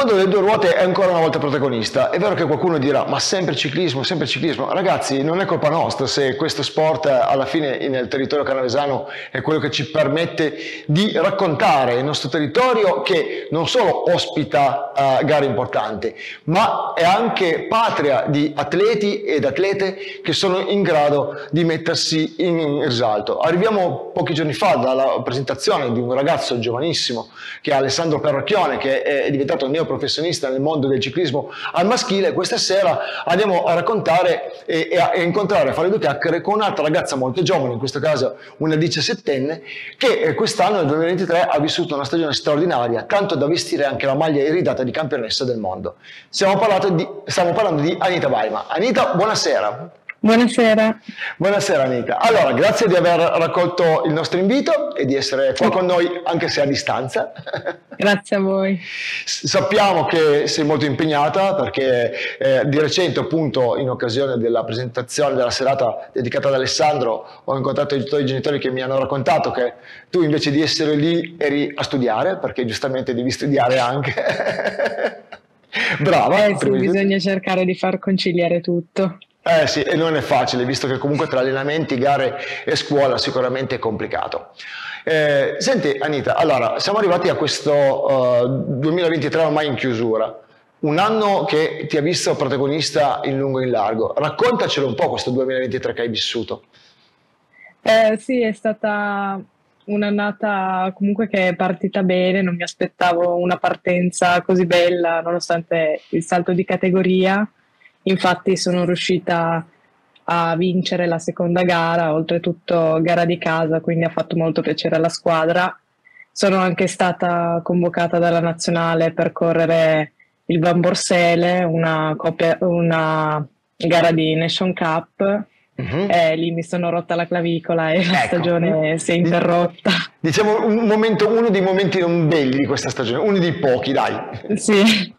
mondo delle due ruote è ancora una volta protagonista. È vero che qualcuno dirà, ma sempre ciclismo, sempre ciclismo. Ragazzi, non è colpa nostra se questo sport alla fine nel territorio canavesano è quello che ci permette di raccontare il nostro territorio che non solo ospita uh, gare importanti, ma è anche patria di atleti ed atlete che sono in grado di mettersi in risalto. Arriviamo pochi giorni fa dalla presentazione di un ragazzo giovanissimo che è Alessandro Perrocchione, che è diventato neoprofessionista nel mondo del ciclismo al maschile. Questa sera andiamo a raccontare e, e a, e incontrare, a fare due chiacchiere con un'altra ragazza molto giovane, in questo caso una diciassettenne, che eh, quest'anno, nel 2023, ha vissuto una stagione straordinaria, tanto da vestire anche la maglia iridata di campionessa del mondo. Stiamo di, stiamo parlando di Anita Baima. Anita, buonasera. Buonasera. Buonasera Anita. Allora, grazie di aver raccolto il nostro invito e di essere qua con noi anche se a distanza. Grazie a voi. Sappiamo che sei molto impegnata perché eh, di recente appunto in occasione della presentazione della serata dedicata ad Alessandro ho incontrato i tuoi genitori che mi hanno raccontato che tu invece di essere lì eri a studiare perché giustamente devi studiare anche. Brava. Eh sì, bisogna cercare di far conciliare tutto. Eh sì, e non è facile, visto che comunque tra allenamenti, gare e scuola sicuramente è complicato. Eh, senti Anita, allora siamo arrivati a questo uh, 2023 ormai in chiusura, un anno che ti ha visto protagonista in lungo e in largo. Raccontacelo un po' questo 2023 che hai vissuto. Eh, sì, è stata un'annata comunque che è partita bene, non mi aspettavo una partenza così bella nonostante il salto di categoria Infatti sono riuscita a vincere la seconda gara, oltretutto gara di casa, quindi ha fatto molto piacere alla squadra. Sono anche stata convocata dalla nazionale per correre il Van Borsele, una, coppia, una gara di Nation Cup. Uh-huh. Eh, lì mi sono rotta la clavicola e la ecco. stagione si è interrotta. Diciamo un momento, uno dei momenti non belli di questa stagione, uno dei pochi, dai. Sì,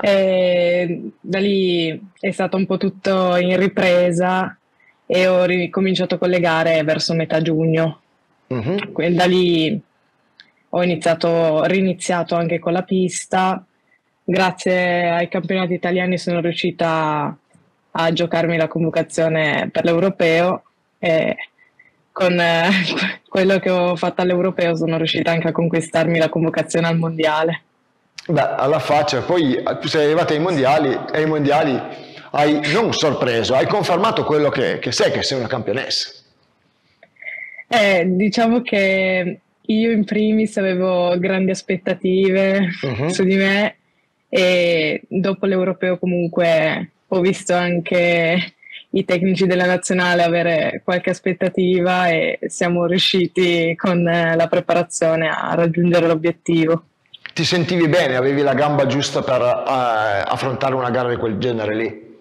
e da lì è stato un po' tutto in ripresa e ho ricominciato con le gare verso metà giugno. Uh-huh. Da lì ho iniziato, riniziato anche con la pista. Grazie ai campionati italiani sono riuscita a giocarmi la convocazione per l'europeo e con eh, quello che ho fatto all'europeo sono riuscita anche a conquistarmi la convocazione al mondiale. Beh, alla faccia, poi sei arrivata ai mondiali e ai mondiali hai non sorpreso, hai confermato quello che, che sei, che sei una campionessa. Eh, diciamo che io in primis avevo grandi aspettative uh-huh. su di me e dopo l'europeo comunque ho visto anche i tecnici della nazionale avere qualche aspettativa e siamo riusciti con la preparazione a raggiungere l'obiettivo. Ti sentivi bene? Avevi la gamba giusta per uh, affrontare una gara di quel genere lì?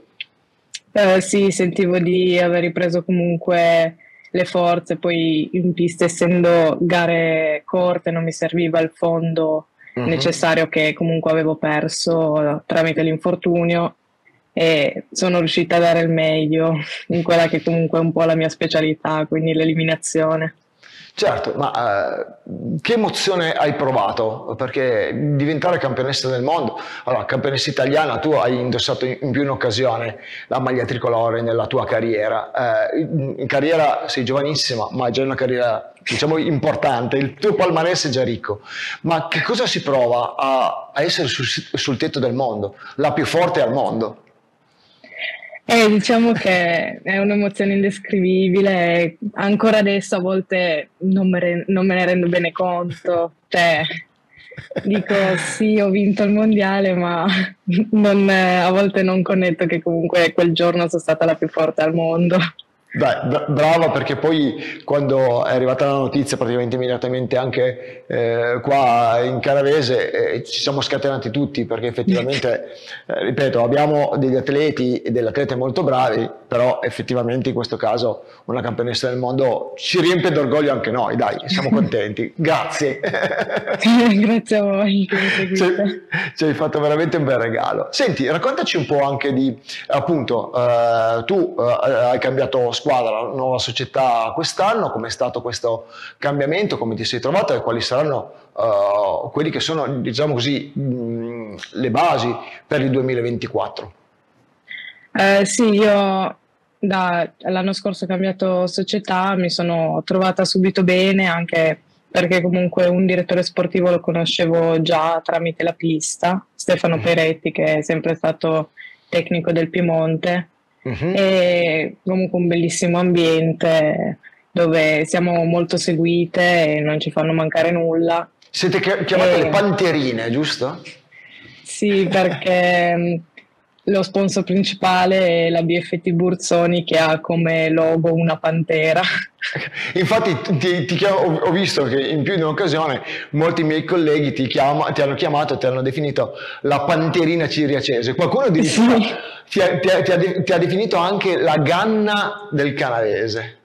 Uh, sì, sentivo di aver ripreso comunque le forze, poi in pista essendo gare corte non mi serviva il fondo uh-huh. necessario che comunque avevo perso tramite l'infortunio e sono riuscita a dare il meglio in quella che comunque è un po' la mia specialità, quindi l'eliminazione. Certo, ma uh, che emozione hai provato? Perché diventare campionessa del mondo, allora campionessa italiana, tu hai indossato in più un'occasione la maglia tricolore nella tua carriera. In, in, carriera sei giovanissima, ma è già una carriera diciamo importante, il tuo palmarès è già ricco. Ma che cosa si prova a, a essere sul, sul tetto del mondo, la più forte al mondo? Eh, diciamo che è un'emozione indescrivibile, ancora adesso a volte non me, re- non me ne rendo bene conto, cioè dico sì ho vinto il mondiale ma non, a volte non connetto che comunque quel giorno sono stata la più forte al mondo. Beh, brava perché poi quando è arrivata la notizia praticamente immediatamente anche eh, qua in Caravese eh, ci siamo scatenati tutti perché effettivamente, eh, ripeto, abbiamo degli atleti e delle atlete molto bravi, però effettivamente in questo caso una campionessa del mondo ci riempie d'orgoglio anche noi, dai, siamo contenti. Grazie. Grazie a voi. Ci, ci hai fatto veramente un bel regalo. Senti, raccontaci un po' anche di, appunto, eh, tu eh, hai cambiato squadra, nuova società quest'anno, com'è stato questo cambiamento, come ti sei trovato e quali saranno uh, quelli che sono, diciamo così, mh, le basi per il 2024? Eh, sì, io da, l'anno scorso ho cambiato società, mi sono trovata subito bene anche perché comunque un direttore sportivo lo conoscevo già tramite la pista, Stefano mm-hmm. Peretti che è sempre stato tecnico del Piemonte uh-huh. e comunque un bellissimo ambiente dove siamo molto seguite e non ci fanno mancare nulla. Siete chiamate e... le panterine, giusto? Sì, perché lo sponsor principale è la BFT Burzoni che ha come logo una pantera. Infatti ti, ti chiamo, ho visto che in più di un'occasione molti miei colleghi ti, chiama, ti hanno chiamato, ti hanno definito la panterina ciriacese. Qualcuno sì. ti, ha, ti, ha, ti ha definito anche la ganna del canavese.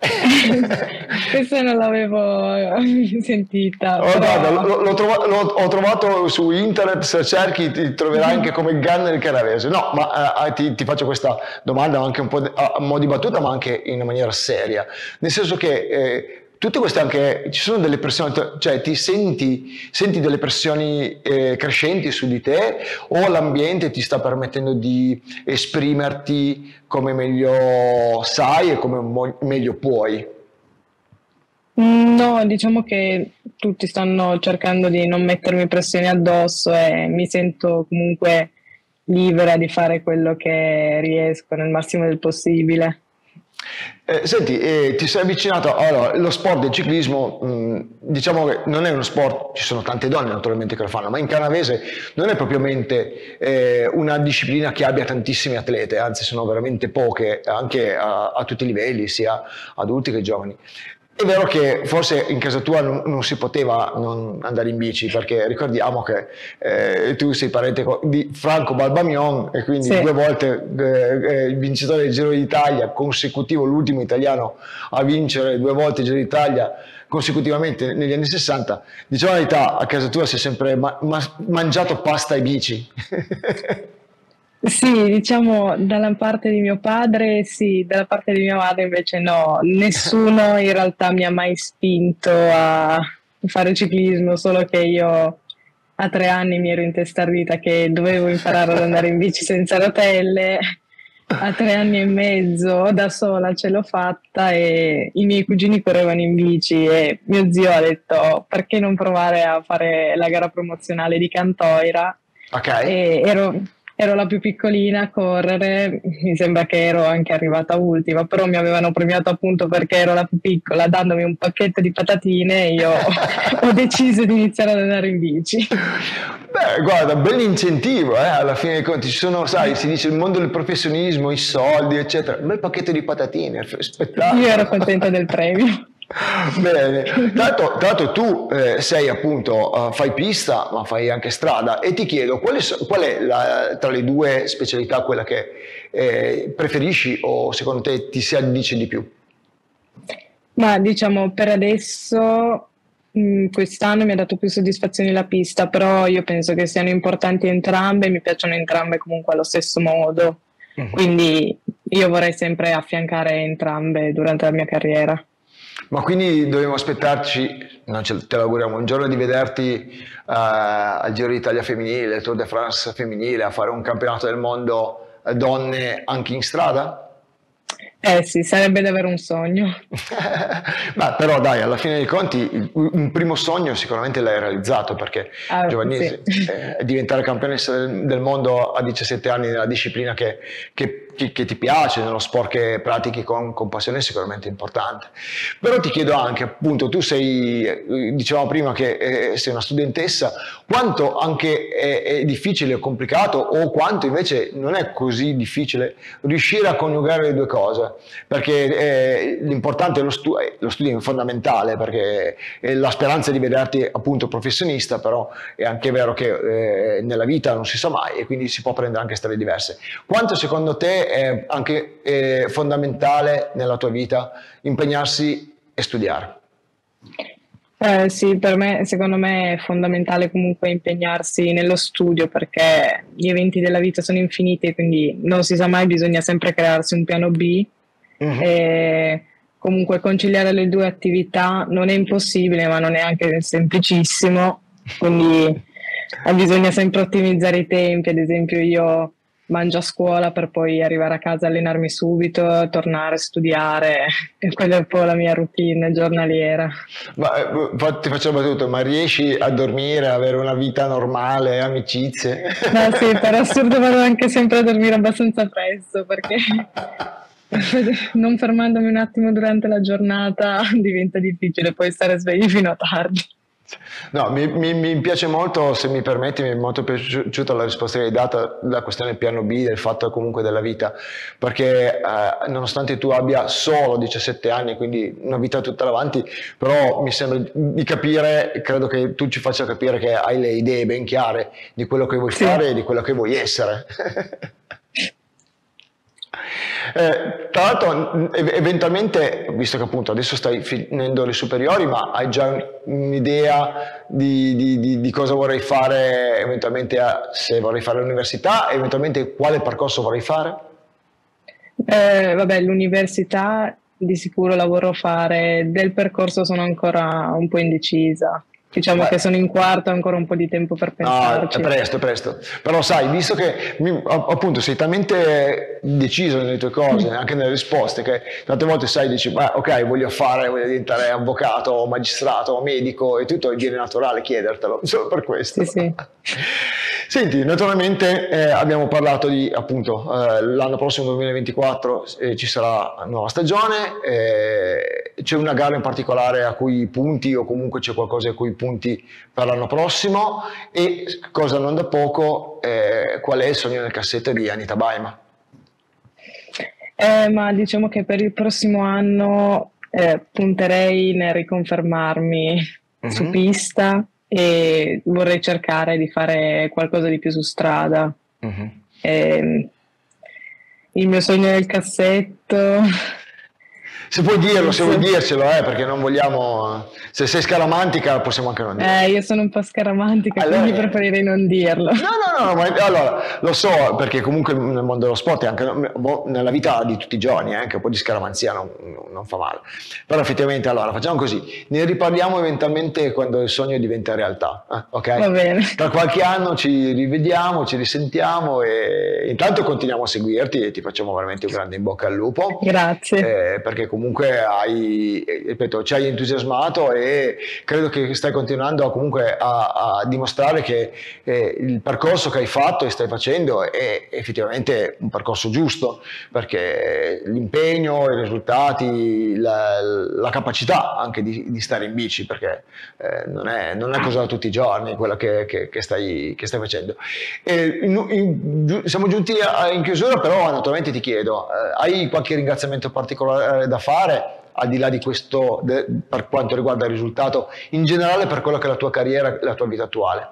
Questa non l'avevo sentita. Oh, però... guarda, l'ho, l'ho, trovato, l'ho, ho trovato su internet, se cerchi ti troverai anche come Gunner Canavese. No, ma eh, ti, ti, faccio questa domanda anche un po' a, a mo' di battuta, ma anche in maniera seria. Nel senso che eh, tutte queste anche, ci sono delle pressioni, cioè ti senti, senti delle pressioni eh, crescenti su di te o l'ambiente ti sta permettendo di esprimerti come meglio sai e come mo- meglio puoi? No, diciamo che tutti stanno cercando di non mettermi pressioni addosso e mi sento comunque libera di fare quello che riesco nel massimo del possibile. Eh, senti, eh, ti sei avvicinato, allora, lo sport del ciclismo, mh, mm, diciamo che non è uno sport, ci sono tante donne naturalmente che lo fanno, ma in canavese non è propriamente eh, una disciplina che abbia tantissime atlete, anzi sono veramente poche, anche a, a tutti i livelli, sia adulti che giovani. È vero che forse in casa tua non, non, si poteva non andare in bici, perché ricordiamo che eh, tu sei parente di Franco Balbamion e quindi sì. due volte eh, il vincitore del Giro d'Italia consecutivo, l'ultimo italiano a vincere due volte il Giro d'Italia consecutivamente negli anni 60. Diciamo la verità, a casa tua si è sempre ma- ma- mangiato pasta e bici. Sì, diciamo dalla parte di mio padre sì, dalla parte di mia madre invece no. Nessuno in realtà mi ha mai spinto a fare ciclismo, solo che io a tre anni mi ero intestardita che dovevo imparare ad andare in bici senza rotelle. A tre anni e mezzo da sola ce l'ho fatta e i miei cugini correvano in bici e mio zio ha detto perché non provare a fare la gara promozionale di Cantoira. Ok. E ero, ero la più piccolina a correre, mi sembra che ero anche arrivata ultima, però mi avevano premiato appunto perché ero la più piccola, dandomi un pacchetto di patatine e io ho deciso di iniziare ad andare in bici. Beh, guarda, bell'incentivo, eh? alla fine dei conti ci sono, sai, si dice il mondo del professionismo, i soldi, eccetera, un bel pacchetto di patatine, spettacolo. Io ero contenta del premio. Bene, tanto, tanto tu eh, sei appunto, uh, fai pista ma fai anche strada e ti chiedo qual è, qual è la, tra le due specialità quella che eh, preferisci o secondo te ti si addice di più? Ma diciamo per adesso mh, mm, quest'anno mi ha dato più soddisfazioni la pista, però io penso che siano importanti entrambe, mi piacciono entrambe comunque allo stesso modo, uh-huh. quindi io vorrei sempre affiancare entrambe durante la mia carriera. Ma quindi dobbiamo aspettarci, non ce, te l'auguriamo, un giorno di vederti uh, al Giro d'Italia femminile, Tour de France femminile, a fare un campionato del mondo uh, donne anche in strada? Eh sì, sarebbe davvero un sogno. Ma però dai, alla fine dei conti un primo sogno sicuramente l'hai realizzato perché ah, Giovannese sì. eh, diventare campionessa del, del, mondo a 17 anni nella disciplina che, che che, che, ti piace, nello sport che pratichi con, con, passione è sicuramente importante. Però ti chiedo anche, appunto, tu sei, eh, dicevamo prima che eh, sei una studentessa, quanto anche è, è, difficile o complicato o quanto invece non è così difficile riuscire a coniugare le due cose, perché eh, l'importante è lo, stu- eh, lo studio è fondamentale, perché la speranza di vederti appunto professionista, però è anche vero che eh, nella vita non si sa mai e quindi si può prendere anche strade diverse. Quanto secondo te è anche è fondamentale nella tua vita impegnarsi e studiare. Eh, sì, per me, secondo me è fondamentale comunque impegnarsi nello studio perché gli eventi della vita sono infiniti quindi non si sa mai, bisogna sempre crearsi un piano B. Uh-huh. E comunque conciliare le due attività non è impossibile, ma non è anche semplicissimo. Quindi bisogna sempre ottimizzare i tempi, ad esempio io mangio a scuola per poi arrivare a casa, allenarmi subito, tornare a studiare, e quella è un po' la mia routine giornaliera. Ma eh, ti faccio una battuta, ma riesci a dormire, avere una vita normale, amicizie? No, sì, per assurdo vado anche sempre a dormire abbastanza presto perché non fermandomi un attimo durante la giornata diventa difficile poi stare svegli fino a tardi. No, mi, mi, mi, piace molto, se mi permetti, mi è molto piaciuta la risposta che hai dato della questione piano B, del fatto comunque della vita, perché eh, nonostante tu abbia solo 17 anni, quindi una vita tutta davanti, però mi sembra di capire, credo che tu ci faccia capire che hai le idee ben chiare di quello che vuoi sì. fare e di quello che vuoi essere. Eh, tra l'altro, eventualmente, visto che appunto adesso stai finendo le superiori, ma hai già un'idea di, di, di, di cosa vorrei fare, eventualmente se vorrei fare l'università, eventualmente quale percorso vorrei fare? Eh, vabbè, l'università di sicuro lavoro fare, del percorso sono ancora un po' indecisa. Diciamo Beh. che sono in quarto, ho ancora un po' di tempo per pensarci. No, è presto, è presto. Però sai, visto che appunto sei talmente deciso nelle tue cose, mm. anche nelle risposte, che tante volte sai, dici, beh, ok, voglio fare, voglio diventare avvocato, magistrato, medico e tutto, viene naturale chiedertelo, solo per questo. Sì, sì. Senti, naturalmente eh, abbiamo parlato di appunto eh, l'anno prossimo 2024 eh, ci sarà nuova stagione, eh, c'è una gara in particolare a cui punti o comunque c'è qualcosa a cui punti per l'anno prossimo e cosa non da poco, eh, qual è il sogno nel cassetto di Anita Baima? Eh, ma diciamo che per il prossimo anno punterei nel riconfermarmi mm-hmm. su pista e vorrei cercare di fare qualcosa di più su strada. Uh-huh. E, il mio sogno nel cassetto se puoi dirlo, se vuoi dircelo, eh, perché non vogliamo... Se sei scaramantica possiamo anche non dirlo. Eh, io sono un po' scaramantica, allora, quindi preferirei non dirlo. No, no, no, ma allora, lo so, perché comunque nel mondo dello sport e anche boh, nella vita di tutti i giorni, eh, anche un po' di scaramanzia non, non, fa male. Però effettivamente, allora, facciamo così, ne riparliamo eventualmente quando il sogno diventa realtà, eh, ok? Va bene. Tra qualche anno ci rivediamo, ci risentiamo e intanto continuiamo a seguirti e ti facciamo veramente un grande in bocca al lupo. Grazie. Eh, perché comunque hai, ripeto, ci hai entusiasmato e credo che stai continuando comunque a, a dimostrare che eh, il percorso che hai fatto e stai facendo è effettivamente un percorso giusto, perché l'impegno, i risultati, la, la capacità anche di, di, stare in bici, perché eh, non, è, non, è, cosa da tutti i giorni quella che, che, che, stai, che stai, facendo. In, in, siamo giunti a, in chiusura, però naturalmente ti chiedo, eh, hai qualche ringraziamento particolare da fare? Fare al di là di questo de, per quanto riguarda il risultato, in generale per quello che è la tua carriera e la tua vita attuale?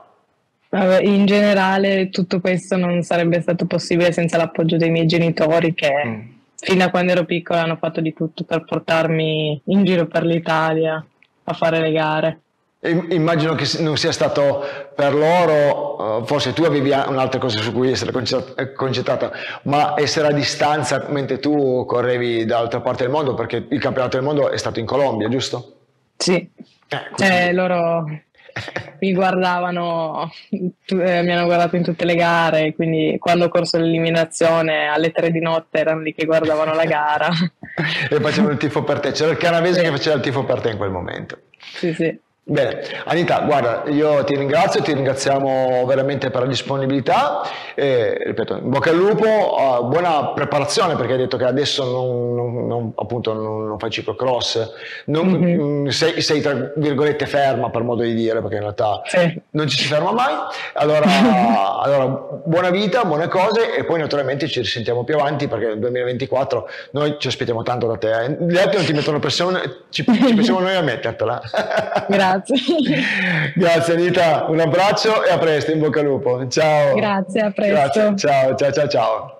In generale tutto questo non sarebbe stato possibile senza l'appoggio dei miei genitori che mm. fino a quando ero piccola hanno fatto di tutto per portarmi in giro per l'Italia a fare le gare. Immagino che non sia stato per loro, eh, forse tu avevi un'altra cosa su cui essere eh, concentrata, ma essere a distanza mentre tu correvi dall'altra parte del mondo, perché il campionato del mondo è stato in Colombia, giusto? Sì, eh, eh, loro mi guardavano, eh, mi hanno guardato in tutte le gare, quindi quando ho corso l'eliminazione alle tre di notte erano lì che guardavano la gara. e facevano il tifo per te, c'era il canavese sì. che faceva il tifo per te in quel momento. Sì, sì. Bene, Anita, guarda, io ti ringrazio, ti ringraziamo veramente per la disponibilità, e, ripeto, in bocca al lupo, uh, buona preparazione perché hai detto che adesso non, non, non, appunto, non, fai ciclocross, mm-hmm. sei, sei, tra virgolette ferma per modo di dire perché in realtà sì. non ci si ferma mai, allora, allora, buona vita, buone cose e poi naturalmente ci risentiamo più avanti perché nel 2024 noi ci aspettiamo tanto da te, eh. gli altri non ti mettono pressione, ci, ci pensiamo noi a mettertela. Grazie. Grazie. Grazie Anita, un abbraccio e a presto, in bocca al lupo. Ciao. Grazie, a presto. Grazie. Ciao, ciao, ciao, ciao.